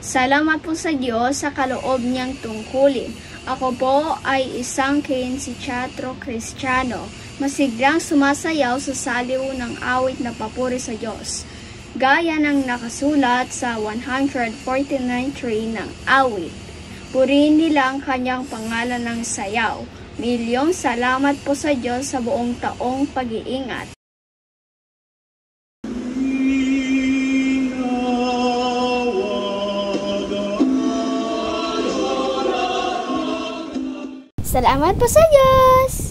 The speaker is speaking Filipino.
Salamat po sa Diyos sa kaloob niyang tungkulin. Ako po ay isang si Teatro Kristiyano, masiglang sumasayaw sa saliw ng awit na papuri sa Diyos. Gaya ng nakasulat sa 149.3 ng awit. Purihin nila ang kanyang pangalan ng sayaw. Milyong salamat po sa Diyos sa buong taong pag-iingat. Salamat po sa Diyos!